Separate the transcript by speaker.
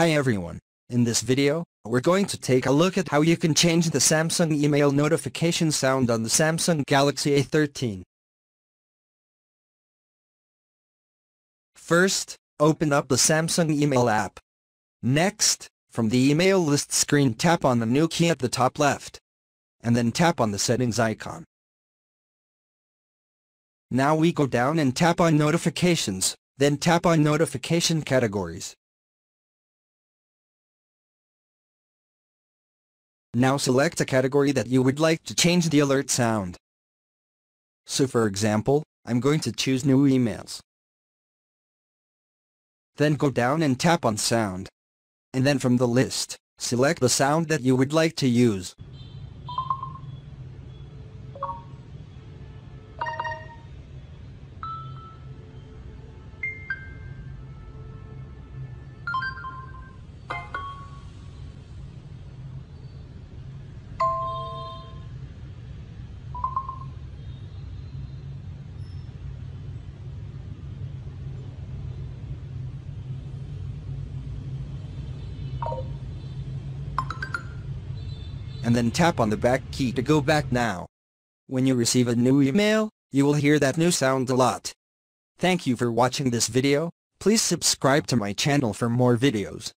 Speaker 1: Hi everyone. In this video, we're going to take a look at how you can change the Samsung email notification sound on the Samsung Galaxy A13. First, open up the Samsung email app. Next, from the email list screen tap on the menu key at the top left. And then tap on the settings icon. Now we go down and tap on notifications, then tap on notification categories. Now select a category that you would like to change the alert sound. So for example, I'm going to choose new emails. Then go down and tap on sound. And then from the list, select the sound that you would like to use. And then tap on the back key to go back now. When you receive a new email, you will hear that new sound a lot. Thank you for watching this video, please subscribe to my channel for more videos.